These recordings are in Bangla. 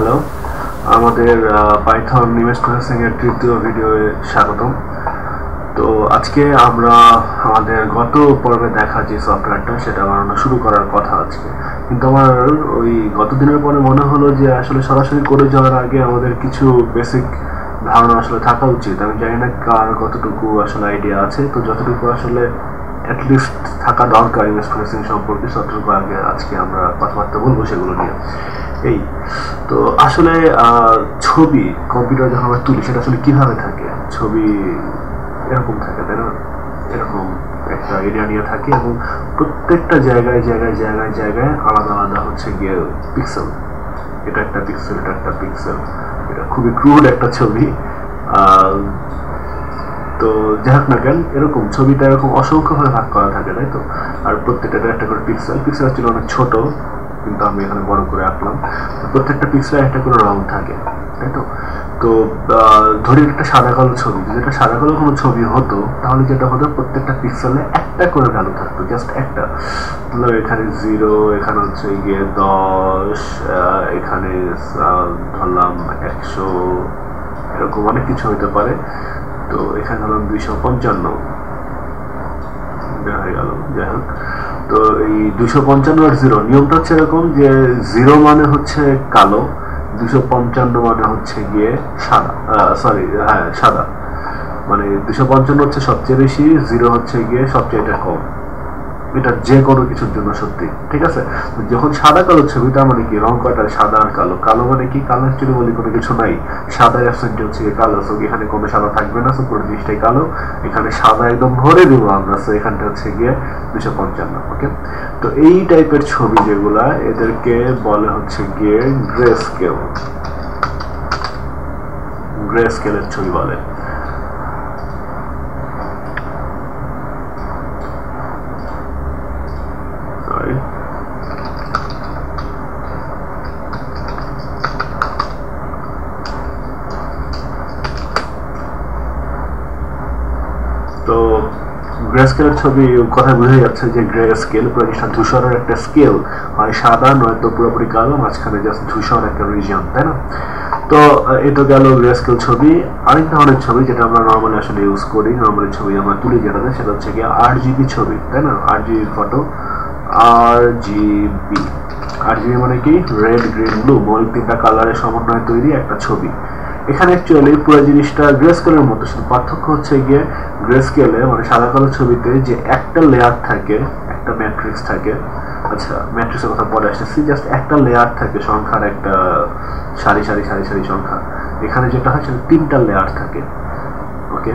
হ্যালো আমাদের পাইথন ইমেজ প্রসেসিং এর তৃতীয় ভিডিওয়ে স্বাগতম। তো আজকে আমরা আমাদের গত পর্বে দেখা যে সফটওয়্যারটা সেটা বানানো শুরু করার কথা আজকে। কিন্তু আমার ওই গত দিনের পরে মনে হলো যে আসলে সরাসরি করে যাওয়ার আগে আমাদের কিছু বেসিক ধারণা আসলে থাকা উচিত। আমি জানি না কার কতটুকু আসলে আইডিয়া আছে। তো যতটুকু আসলে অ্যাটলিস্ট থাকা দরকার ইমেজ প্রসেসিং সম্পর্কে, ততটুকু আগে আজকে আমরা কথাবার্তা বলব সেগুলো নিয়ে। এই তো আসলে ছবি কম্পিউটার যখন আমরা তুলি, সেটা আসলে কীভাবে থাকে? ছবি এরকম থাকে, তাই না? এরকম একটা এরিয়া নিয়ে থাকে এবং প্রত্যেকটা জায়গায় জায়গায় জায়গায় জায়গায় আলাদা আলাদা হচ্ছে গিয়ে পিক্সেল এটা একটা পিক্সেল এটা একটা পিক্সেল এটা খুবই ক্রুড একটা ছবি। তো যাই হোক না কেন, এরকম ছবিটা এরকম অসংখ্যভাবে ভাগ করা থাকে, তাই তো? আর প্রত্যেকটা একটা করে পিক্সেল পিক্সেল ছিল অনেক ছোট। কিন্তু আমি এখানে বড় করে আঁকলাম। প্রত্যেকটা পিক্সেলে একটা করে রং থাকে, তাই তো? তো ধরি একটা সাদা কালো ছবি, যদি এটা সাদা কালো কোনো ছবি হতো, তাহলে যেটা হতো প্রত্যেকটা পিক্সেলে একটা করে ভ্যালু থাকতো জাস্ট একটা। ধরো এখানে জিরো এখানে হচ্ছে গিয়ে দশ এখানে ধরলাম একশো, এরকম অনেক কিছু হতে পারে। তো এখানে ধরলাম দুইশো পঞ্চান্ন। হয়ে গেল, যাই হোক। তো এই দুশো পঞ্চান্ন আর জিরো। নিয়মটা হচ্ছে এরকম যে জিরো মানে হচ্ছে কালো, দুশো পঞ্চান্ন মানে হচ্ছে গিয়ে সাদা সরি হ্যাঁ সাদা। মানে দুশো পঞ্চান্ন হচ্ছে সবচেয়ে বেশি, জিরো হচ্ছে গিয়ে সবচেয়ে এটা কম। এটা যে কোনো কিছুর জন্য সত্যি, ঠিক আছে? যখন সাদা কালো ছবি, তার মানে কি? রং কয়টা সাদা আর কালো। কালো মানে কি? কালো অ্যাকচুয়ালি বলি কোনো কিছু নাই। সাদা অ্যাবসেন্ট হচ্ছে কালো। সো এখানে কোনো সাদা থাকবে না। সো পুরো জিনিসটাই কালো। এখানে সাদা একদম ভরে দেবো আমরা। সো এখানটা হচ্ছে গিয়ে দুশো পঞ্চান্ন ওকে তো এই টাইপের ছবি যেগুলা, এদেরকে বলে হচ্ছে গিয়ে গ্রে স্কেল গ্রে স্কেলের ছবি বলে তো গ্রে স্কেলের ছবি কথা বোঝা যাচ্ছে যে গ্রে স্কেল পুরো জিনিসটা ধূসরের একটা স্কেল হয় সাদা, নয়তো পুরোপুরি কালো, মাঝখানে জাস্ট ধূসর একটা রিজিয়ন তাই না? তো এটা গেল গ্রে স্কেল ছবি। আরেক ধরনের ছবি যেটা আমরা নর্মালি আসলে ইউজ করি নর্মালি ছবি আমরা তুলি যেটাতে, সেটা হচ্ছে কি আট জিবি ছবি, তাই না? আট জিবি ফটো আর জিবি আট জিবি মানে কি? রেড গ্রিন ব্লু মৌলিক তিনটা কালারের সমন্বয়ে তৈরি একটা ছবি। এখানে অ্যাকচুয়ালি পুরো জিনিসটা গ্রে স্কেলের মতো। শুধু পার্থক্য হচ্ছে গিয়ে গ্রে স্কেলে মানে সাদা কালো ছবিতে যে একটা লেয়ার থাকে, একটা ম্যাট্রিক্স থাকে আচ্ছা ম্যাট্রিক্সের কথা পরে আসতেছি জাস্ট একটা লেয়ার থাকে, সংখ্যার একটা সারি সারি সারি সারি সংখ্যা। এখানে যেটা হয় সেটা তিনটা লেয়ার থাকে ওকে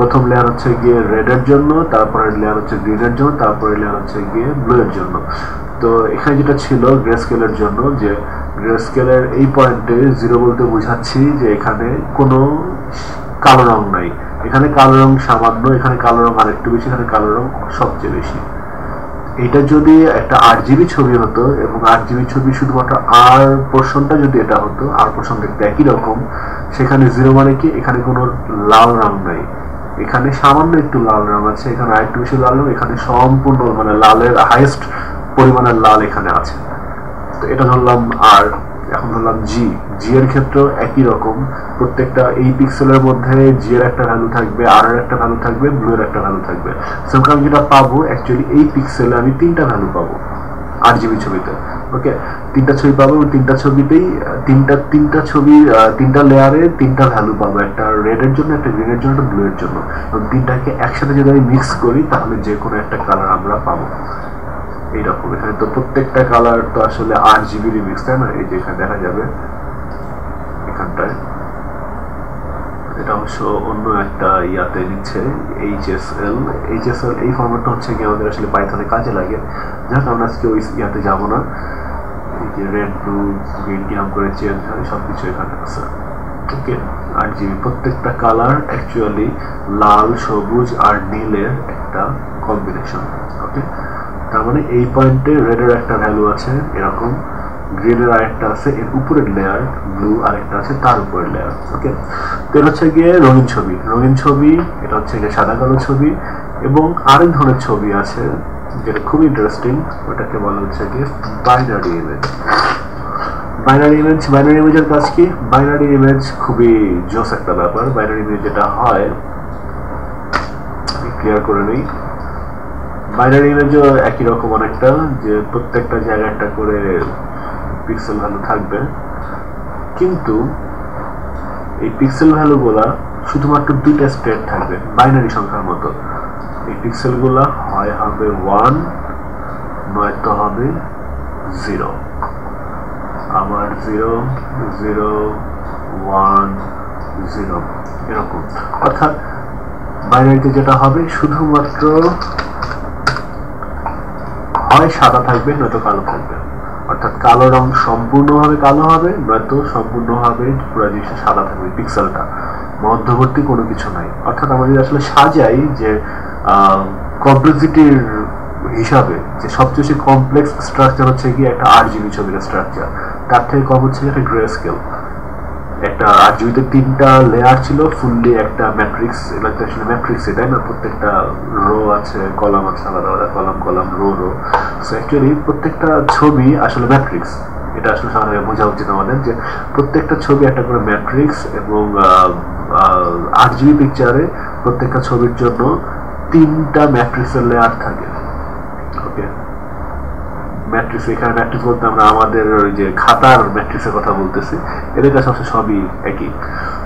প্রথম লেয়ার হচ্ছে গিয়ে রেডের জন্য, তারপরের লেয়ার হচ্ছে গ্রিনের জন্য তারপরে লেয়ার হচ্ছে গিয়ে ব্লু এর জন্য। তো এখানে যেটা ছিল গ্রে স্কেলের জন্য, যে গ্রে স্কেলের এই পয়েন্টে জিরো বলতে বোঝাচ্ছি যে এখানে কোনো কালো রং নাই। এখানে কালো রং সামান্য, এখানে কালো রং আরেকটু বেশি, এখানে কালো রং সবচেয়ে বেশি। এটা যদি একটা আট জিবি ছবি হতো, এবং আট জিবি ছবি শুধুমাত্র আর পোর্শনটা যদি এটা হতো আর পোর্শন দেখতে একই রকম, সেখানে জিরো মানে কি? এখানে কোনো লাল রং নাই। এখানে সামান্য একটু লাল রং আছে, এখানে আরেকটু বেশি লাল রং, এখানে সম্পূর্ণ মানে লালের হাইয়েস্ট পরিমাণের লাল এখানে আছে। তো এটা ধরলাম আর এখন ধরলাম জি জি এর ক্ষেত্রেও একই রকম, প্রত্যেকটা এই পিক্সেলের মধ্যে জি এর একটা ভ্যালু থাকবে আর এর একটা ভ্যালু থাকবে ব্লু এর একটা ভ্যালু থাকবে। সেরকম যেটা পাবো অ্যাকচুয়ালি এই পিক্সেলে আমি তিনটা ভ্যালু পাবো আট জিবি ছবিতে। ওকে তিনটা ছবি পাবো এবং তিনটা ছবিতেই, তিনটা তিনটা ছবি তিনটা লেয়ারে তিনটা ভ্যালু পাবো। একটা রেডের জন্য, একটা গ্রিনের জন্য, একটা ব্লু এর জন্য। এবং তিনটাকে একসাথে যদি আমি মিক্স করি, তাহলে যে কোনো একটা কালার আমরা পাবো। এইরকম এখানে তো প্রত্যেকটা কালার তো আসলে আট জিবি রিমিক্স তাই না? এই যে এখানে দেখা যাবে, এখানটায়। এটা অবশ্য অন্য একটা ইয়াতে নিচ্ছে H S L H S L এই ফর্মেটটা হচ্ছে কি আমাদের আসলে পাইথনে কাজে লাগে। যাক, আমরা আজকে ওই ইয়াতে যাব না। রেড ব্লু গ্রিন কিরাম করে চেঞ্জ হয় সব কিছু এখানে আছে। ওকে আট জিবি প্রত্যেকটা কালার অ্যাকচুয়ালি লাল, সবুজ আর নীলের একটা কম্বিনেশন ওকে তার মানে এই পয়েন্টে রেডের একটা ভ্যালু আছে, এরকম। গ্রিনের আরেকটা আছে, এর উপরের লেয়ার ব্লু আরেকটা আছে, তার উপরের লেয়ার ওকে তো এটা হচ্ছে গিয়ে রঙিন ছবি। রঙিন ছবি, এটা হচ্ছে গিয়ে সাদা কালো ছবি এবং আরেক ধরনের ছবি আছে যেটা খুব ইন্টারেস্টিং ওটাকে বলা হচ্ছে গিয়ে binary image binary image binary ইমেজের কাজ কি? বাইনারি ইমেজ খুবই জোস একটা ব্যাপার। বাইনারি ইমেজ যেটা হয় ক্লিয়ার করে নেই। বাইনারি ইমেজও একই রকম অনেকটা, যে প্রত্যেকটা জায়গায় একটা করে পিক্সেল ভ্যালু থাকবে। কিন্তু এই পিক্সেল ভ্যালুগুলা শুধুমাত্র দুইটা স্টেট থাকবে বাইনারি সংখ্যার মতো। এই পিক্সেলগুলা হয় হবে ওয়ান নয়তো হবে জিরো আবার জিরো জিরো ওয়ান জিরো এরকম। অর্থাৎ বাইনারিতে যেটা হবে, শুধুমাত্র হয় সাদা থাকবে, নয়তো কালো থাকবে। অর্থাৎ কালো রং সম্পূর্ণভাবে কালো হবে, নয়তো সম্পূর্ণভাবে পুরো জিনিসটা সাদা থাকবে পিক্সেলটা মধ্যবর্তী কোনো কিছু নাই। অর্থাৎ আমরা যদি আসলে সাজাই যে কমপ্লেক্সিটির হিসাবে যে সবচেয়ে কমপ্লেক্স স্ট্রাকচার হচ্ছে কি একটা জিবি ছবির স্ট্রাকচার তার থেকে কম হচ্ছে একটা গ্রে স্কেল একটা জিবিতে তিনটা লেয়ার ছিল ফুললি একটা ম্যাট্রিক্স আসলে ম্যাট্রিক্স না? প্রত্যেকটা রো আছে কলাম আছে, আলাদা আলাদা column column row row so actually প্রত্যেকটা ছবি আসলে ম্যাট্রিক্স এটা আসলে সাধারণত বোঝা উচিত আমাদের যে প্রত্যেকটা ছবি একটা করে ম্যাট্রিক্স এবং আট জিবি পিকচারে প্রত্যেকটা ছবির জন্য তিনটা ম্যাট্রিক্সের লেয়ার থাকে। ওকে ম্যাট্রিক্স এখানে ম্যাট্রিক্স বলতে আমরা আমাদের ওই যে খাতার ম্যাট্রিক্সের কথা বলতেছি। এদের কাছে হচ্ছে সবই একই।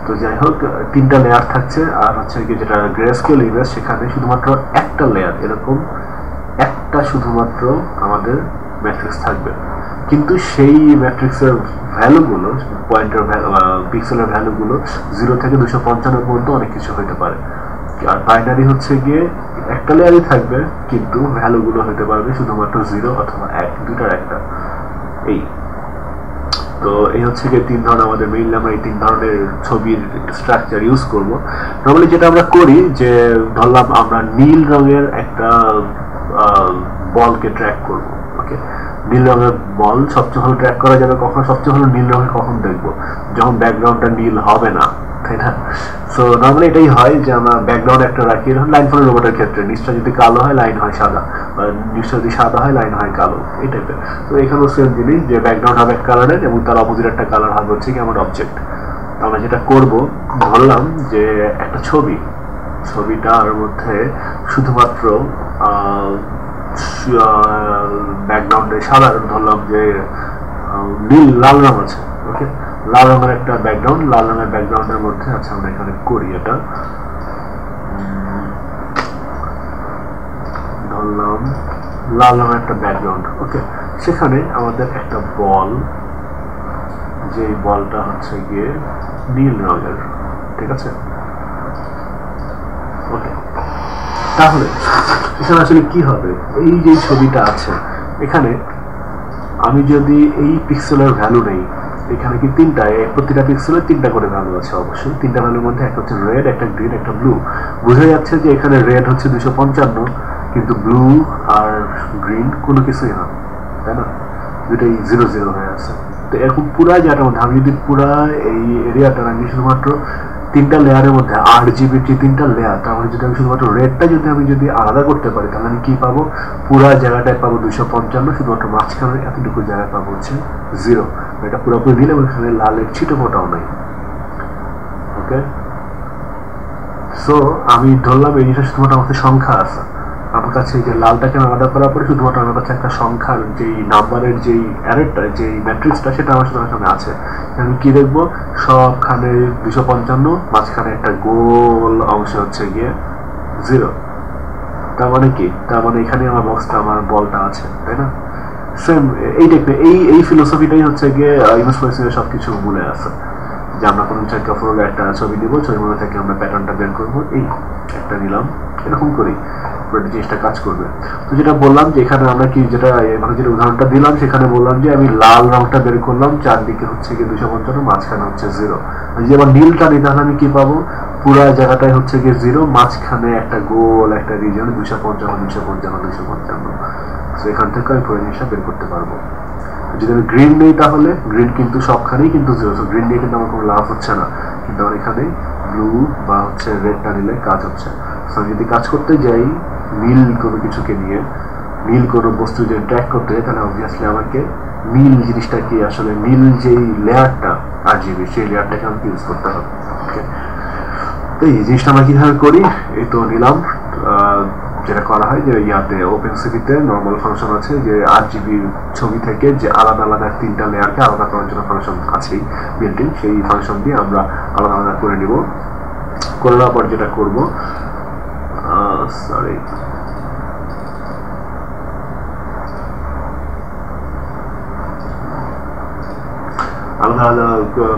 তো যাই হোক, তিনটা লেয়ার থাকছে। আর হচ্ছে কি যেটা গ্রে স্কেল ইমেজ সেখানে শুধুমাত্র একটা লেয়ার এরকম একটা শুধুমাত্র আমাদের ম্যাট্রিক্স থাকবে। কিন্তু সেই ম্যাট্রিক্সের ভ্যালুগুলো পয়েন্টের ভ্যালু পিক্সেলের ভ্যালুগুলো জিরো থেকে দুশো পঞ্চান্ন পর্যন্ত অনেক কিছু হতে পারে। আর বাইনারি হচ্ছে গিয়ে একটা লেয়ারই থাকবে, কিন্তু ভ্যালুগুলো হতে পারবে শুধুমাত্র জিরো অথবা এক দুটার একটা। এই। তো এই হচ্ছে গিয়ে তিন ধরনের আমাদের মেইনলি আমরা এই তিন ধরনের ছবির স্ট্রাকচার ইউজ করব। নর্মালি যেটা আমরা করি যে, ধরলাম আমরা নীল রঙের একটা বলকে ট্র্যাক করব ওকে নীল রঙের বল সবচেয়ে ভালো ট্র্যাক করা যাবে কখন সবচেয়ে ভালো নীল রঙের কখন দেখব। যখন ব্যাকগ্রাউন্ডটা নীল হবে না, তাই না? সো নর্মালি এটাই হয় যে আমরা ব্যাকগ্রাউন্ড একটা রাখি লাইন ফোনের রোবটের ক্ষেত্রে। নিচটা যদি কালো হয় লাইন হয় সাদা। বা নিচটা যদি সাদা হয় লাইন হয় কালো। এই টাইপের তো এখানেও সেম জিনিস যে ব্যাকগ্রাউন্ড হবে এক কালারের এবং তার অপোজিট একটা কালার হবে হচ্ছে কি আমার অবজেক্ট আমরা যেটা করব, ধরলাম যে একটা ছবি। ছবিটার মধ্যে শুধুমাত্র ব্যাকগ্রাউন্ডে সাদা ধরলাম যে নীল, লাল রং আছে ওকে লাল রঙের একটা ব্যাকগ্রাউন্ড লাল রঙের ব্যাকগ্রাউন্ডের মধ্যে আচ্ছা আমরা এখানে করি এটা। ধরলাম, লাল রঙের একটা ব্যাকগ্রাউন্ড ওকে সেখানে আমাদের একটা বল যে বলটা হচ্ছে গিয়ে নীল রঙের, ঠিক আছে? ওকে তাহলে এখানে আসলে কি হবে? এই যে ছবিটা আছে, এখানে আমি যদি এই পিক্সেলের ভ্যালু নেই, এখানে কি তিনটা প্রতিটা পিক্সেলের তিনটা করে ভ্যালু আছে অবশ্যই। তিনটা ভ্যালুর মধ্যে একটা হচ্ছে রেড একটা গ্রিন একটা ব্লু বোঝা যাচ্ছে যে এখানে রেড হচ্ছে দুশো পঞ্চান্ন, কিন্তু ব্লু আর গ্রিন কোনো কিছুই না, তাই না? দুটাই জিরো জিরো হয়ে আছে। তো এরকম পুরা জায়গাটার মধ্যে, আমি যদি পুরা এই এরিয়াটার আমি শুধুমাত্র তিনটা লেয়ারের মধ্যে আট জিবির যে তিনটা লেয়ার তার মানে যদি আমি শুধুমাত্র রেটটা যদি আমি যদি আলাদা করতে পারি, তাহলে আমি কী পাবো? পুরো জায়গাটায় পাবো দুশো পঞ্চান্ন, শুধুমাত্র মাঝখানে এতটুকু জায়গায় পাবো হচ্ছে জিরো এটা পুরোপুরি দিলে ওইখানে লালের ছিটো ফোটাও নাই। ওকে সো আমি ধরলাম এই জিনিসটা শুধুমাত্র আমাদের সংখ্যা আছে। আমার কাছে যে লালটাকে আলাদা করার পরে শুধুমাত্র আমার কাছে একটা সংখ্যার যেই নাম্বারের যেই অ্যারেটটা যেই ম্যাট্রিক্সটা সেটা আমার সাথে সামনে আছে। আমি কি দেখব? সবখানে দুশো পঞ্চান্ন, মাঝখানে একটা গোল অংশ হচ্ছে গিয়ে জিরো তার মানে কি? তার মানে এখানে আমার বক্সটা আমার বলটা আছে, তাই না? সেম এই টাইপের এই এই ফিলোসফিটাই হচ্ছে গিয়ে ইউএস পলিসির সব কিছু মূলে আছে। যে আমরা কোনো চার কাপড়ের একটা ছবি নিব ছবির মধ্যে থেকে আমরা প্যাটার্নটা বের করব। এই একটা নিলাম, এরকম করি পুরো জিনিসটা কাজ করবে। তো যেটা বললাম যে এখানে আমরা কি যেটা মানে যেটা উদাহরণটা দিলাম, সেখানে বললাম যে আমি লাল রংটা বের করলাম, চারদিকে হচ্ছে গিয়ে দুশো পঞ্চান্ন, মাঝখানে হচ্ছে জিরো যদি আবার নীলটা নিই, তাহলে আমি কি পাবো? পুরা জায়গাটায় হচ্ছে গিয়ে জিরো মাঝখানে একটা গোল একটা রিজন দুশো পঞ্চান্ন দুশো পঞ্চান্ন দুশো পঞ্চান্ন। তো এখান থেকে আমি পুরো জিনিসটা বের করতে পারব। যদি আমি গ্রিন নেই তাহলে গ্রিন কিন্তু সবখানেই কিন্তু জিরো তো গ্রিন নিয়ে কিন্তু আমার কোনো লাভ হচ্ছে না। কিন্তু আমার এখানে ব্লু বা হচ্ছে রেডটা নিলে কাজ হচ্ছে আমি যদি কাজ করতে যাই নীল কোনো কিছুকে নিয়ে, মিল কোনো বস্তু যদি ট্র্যাক করতে হয় তাহলে অবভিয়াসলি আমাকে মিল জিনিসটা কি? আসলে মিল যেই লেয়ারটা আর জিবি সেই লেয়ারটাকে আমাকে ইউজ করতে হবে তো এই জিনিসটা আমরা কীভাবে করি? এই তো নিলাম যেটা করা হয় যে ইয়াতে ওপেন সিভিতে নর্মাল ফাংশন আছে যে আট জিবি ছবি থেকে যে আলাদা আলাদা তিনটা লেয়ারকে আলাদা করার জন্য ফাংশন আছেই বিল্ডিং সেই ফাংশন দিয়ে আমরা আলাদা আলাদা করে নিব। করে নেওয়ার পর যেটা করব সরি আলাদা আলাদা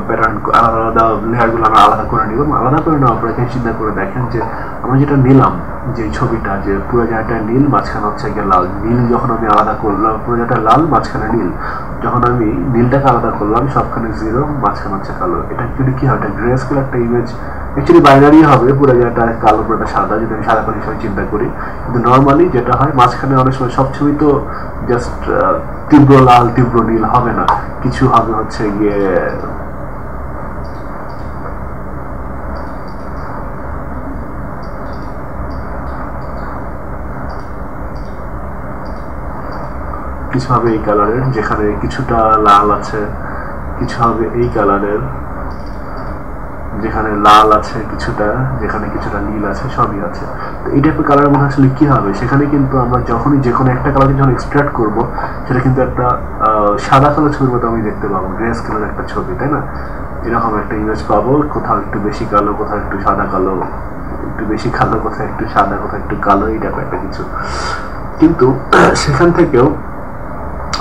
প্যাটার্ন আলাদা আলাদা লেয়ারগুলো আমরা আলাদা করে নিব আলাদা করে নেওয়ার পর এখানে চিন্তা করে দেখেন যে আমরা যেটা নিলাম, যে ছবিটা, যে পুরো জায়গাটা নীল, মাঝখানে হচ্ছে গিয়ে লাল। নীল যখন আমি আলাদা করলাম, পুরো জায়গাটা লাল, মাঝখানে নীল। যখন আমি নীলটাকে আলাদা করলাম, সবখানে জিরো মাঝখানে হচ্ছে কালো। এটা অ্যাকচুয়ালি কি হয়? এটা গ্রে স্কেল একটা ইমেজ অ্যাকচুয়ালি বাইনারি হবে, পুরো জায়গাটা কালো, পুরোটা সাদা, যদি আমি সাদা করে হিসেবে চিন্তা করি। কিন্তু নর্মালি যেটা হয়, মাঝখানে অনেক সময় সব ছবি তো জাস্ট তীব্র লাল, তীব্র নীল হবে না। কিছু হবে হচ্ছে গিয়ে, কিছু হবে এই কালারের যেখানে কিছুটা লাল আছে, কিছু হবে এই কালারের যেখানে লাল আছে কিছুটা, যেখানে কিছুটা নীল আছে, সবই আছে। তো এই টাইপের কালারের মধ্যে আসলে কি হবে? সেখানে কিন্তু আমরা যখনই যে কোনো একটা কালার যখন এক্সট্রাক্ট করব, সেটা কিন্তু একটা সাদা কালো ছবির মতো আমি দেখতে পাবো গ্রেস কালার একটা ছবি, তাই না? এরকম একটা ইমেজ পাবো, কোথাও একটু বেশি কালো, কোথাও একটু সাদা কালো, একটু বেশি কালো, কোথাও একটু সাদা, কোথাও একটু কালো, এই টাইপের একটা কিছু। কিন্তু সেখান থেকেও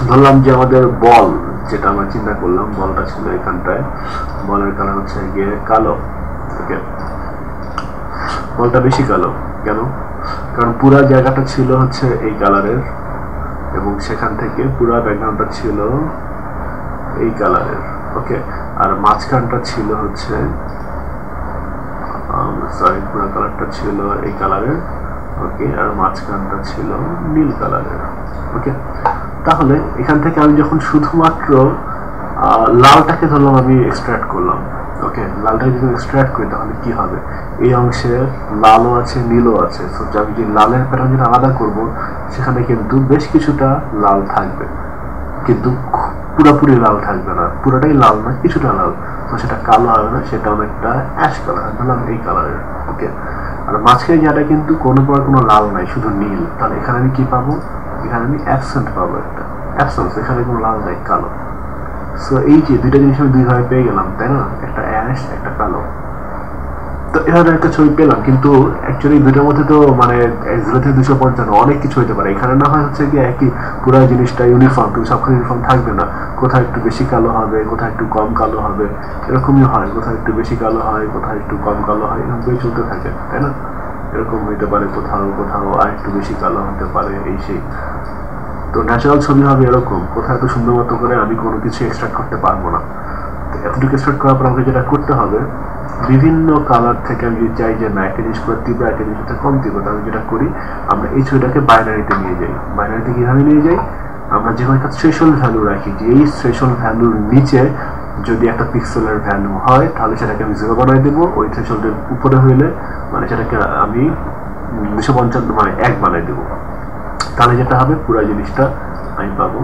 ধরলাম যে আমাদের বল যেটা আমরা চিন্তা করলাম, বলটা ছিল এখানটায় বলের কালার হচ্ছে গিয়ে কালো ওকে বলটা বেশি কালো, কেন? কারণ পুরা জায়গাটা ছিল হচ্ছে এই কালারের এবং সেখান থেকে পুরা ব্যাকগ্রাউন্ডটা ছিল এই কালারের ওকে আর মাঝখানটা ছিল হচ্ছে সরি পুরা কালারটা ছিল এই কালারের ওকে আর মাঝখানটা ছিল নীল কালারের ওকে তাহলে এখান থেকে আমি যখন শুধুমাত্র লালটাকে ধরলাম, আমি এক্সট্রাক্ট করলাম। ওকে লালটাকে যদি এক্সট্রাক্ট করি, তাহলে কি হবে? এই অংশে লালও আছে, নীলও আছে। সো আমি যে লালের প্যাটার্ন যেটা আলাদা করব, সেখানে কিন্তু বেশ কিছুটা লাল থাকবে। কিন্তু পুরোপুরি লাল থাকবে না। পুরোটাই লাল না কিছুটা লাল। তো সেটা কালো হবে না, সেটা অনেকটা অ্যাশ কালার ধরলাম এই কালারের ওকে আর মাঝখানে যেটা কিন্তু কোনো প্রকার কোনো লাল নাই, শুধু নীল। তাহলে এখানে আমি কি পাবো? এখানে আমি অ্যাবসেন্ট পাবো একটা। অ্যাবসেন্স এখানে কোনো লাল নাই, কালো। সো এই যে দুইটা জিনিস আমি দুইভাবে পেয়ে গেলাম, তাই না? একটা একটা কালো। তো একটা ছবি পেলাম, কিন্তু অ্যাকচুয়ালি দুইটার মধ্যে তো মানে জিরো থেকে দুশো পঞ্চান্ন, অনেক কিছু হতে পারে। এখানে না হয় হচ্ছে কি একই পুরো জিনিসটা ইউনিফর্ম কিন্তু সবখানে ইউনিফর্ম থাকবে না। কোথাও একটু বেশি কালো হবে কোথাও একটু কম কালো হবে, এরকমই হয়। কোথাও একটু বেশি কালো হয় কোথাও একটু কম কালো হয়, এরকমই চলতে থাকে, তাই না? এরকম হইতে পারে, কোথাও কোথাও আর একটু বেশি কালো হতে পারে, এই সেই। তো ন্যাচারাল ছবি হবে এরকম। কোথাও এত সুন্দর মতো করে আমি কোনো কিছু এক্সট্রাক্ট করতে পারব না। তো এতটুকু এক্সট্রাক্ট করার পর আমাকে যেটা করতে হবে, বিভিন্ন কালার থেকে আমি যদি চাই যে না একটা জিনিস পুরো তীব্র একটা জিনিস কম তীব্র আমি যেটা করি, আমরা এই ছবিটাকে বাইনারিতে নিয়ে যাই। বাইনারিতে কীভাবে নিয়ে যাই? আমরা যে কোনো একটা থ্রেশল ভ্যালু রাখি যে এই থ্রেশল ভ্যালুর নিচে যদি একটা পিক্সেলের ভ্যালু হয়, তাহলে সেটাকে আমি জিরো বানাই দেবো। ওই থ্রেশোল্ডের উপরে হইলে মানে সেটাকে আমি দুশো পঞ্চান্ন মানে এক বানাই দেবো। তাহলে যেটা হবে, পুরো জিনিসটা আমি পাবো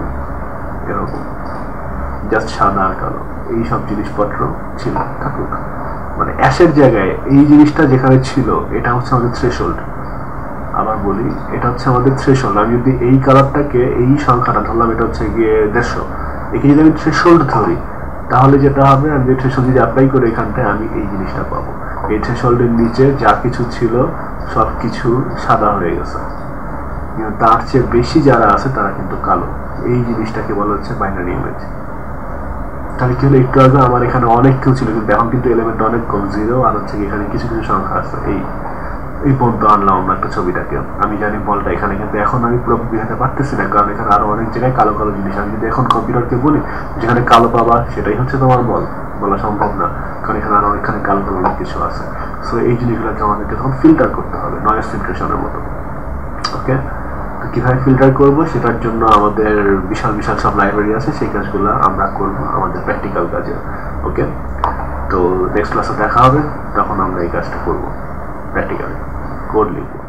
এরকম। জাস্ট সাদা আর কালো। এই সব জিনিসপত্র ছিল, থাকুক। মানে অ্যাশের জায়গায় এই জিনিসটা যেখানে ছিল, এটা হচ্ছে আমাদের থ্রেশোল্ড আবার বলি, এটা হচ্ছে আমাদের থ্রেশোল্ড আমি যদি এই কালারটাকে এই সংখ্যাটা ধরলাম, এটা হচ্ছে গিয়ে দেড়শো। একে যদি আমি থ্রেশোল্ড ধরি তাহলে যেটা হবে, আমি থ্রেশোল্ড যদি অ্যাপ্লাই করি এখানটায় আমি এই জিনিসটা পাবো। এই থ্রেশোল্ডের নিচে যা কিছু ছিল সব কিছু সাদা হয়ে গেছে। তার চেয়ে বেশি যারা আছে, তারা কিন্তু কালো। এই জিনিসটাকে বলা হচ্ছে বাইনারি ইমেজ তাহলে কি হলো, একটু আগে আমার এখানে অনেক কেউ ছিল, কিন্তু এখন কিন্তু এলিমেন্ট অনেক কম জিরো আর হচ্ছে এখানে কিছু কিছু সংখ্যা আছে, এই এই পর্যন্ত আনলাম আমরা একটা ছবিটাকে আমি জানি বলটা এখানে, কিন্তু এখন আমি পুরো বুঝাতে পারতেছি না, কারণ এখানে আরও অনেক জায়গায় কালো কালো জিনিস। আমি যদি এখন কম্পিউটারকে বলি, যেখানে কালো পাবা, সেটাই হচ্ছে তোমার বল। বলা সম্ভব না, কারণ এখানে আরও অনেকখানে কালো কালো অনেক কিছু আছে। সো এই জিনিসগুলোকে আমাদেরকে তখন ফিল্টার করতে হবে নয়েস ফিল্টারেশনের মতো। ওকে কীভাবে ফিল্টার করব? সেটার জন্য আমাদের বিশাল বিশাল সব লাইব্রেরি আছে, সেই কাজগুলো আমরা করব আমাদের প্র্যাকটিক্যাল কাজে। ওকে তো নেক্সট ক্লাসে দেখা হবে, তখন আমরা এই কাজটা করব প্র্যাকটিক্যালি कोड लिखो